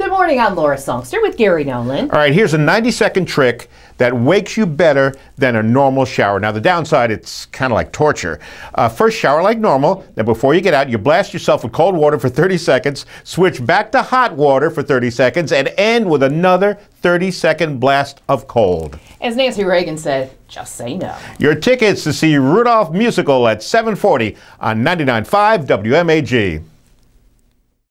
Good morning, I'm Laura Songster with Gary Nolan. All right, here's a 90 second trick that wakes you better than a normal shower. Now, the downside, it's kind of like torture. Uh, first, shower like normal. Then, before you get out, you blast yourself with cold water for 30 seconds, switch back to hot water for 30 seconds, and end with another 30 second blast of cold. As Nancy Reagan said, just say no. Your tickets to see Rudolph Musical at 740 on 99.5 WMAG.